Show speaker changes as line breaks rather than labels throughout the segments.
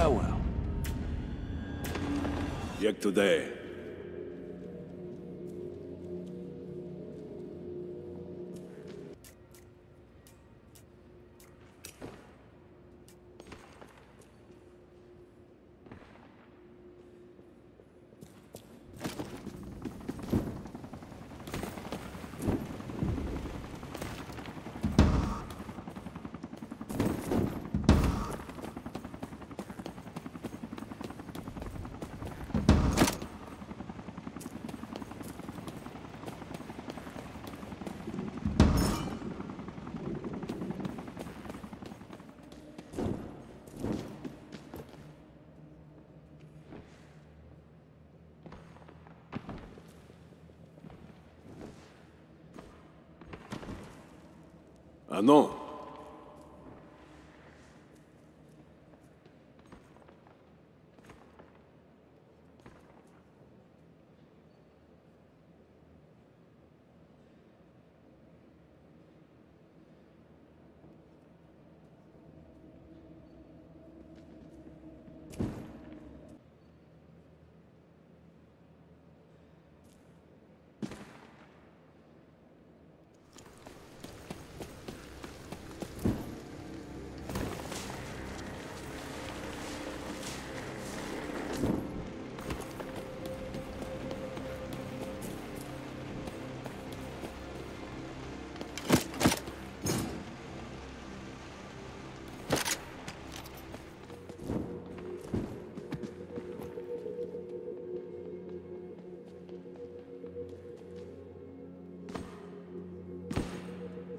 Farewell.
Today. Ah non,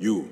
You.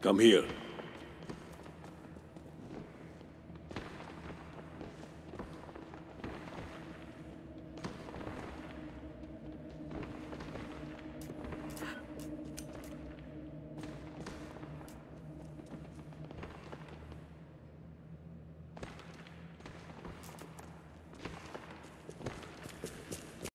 Come here.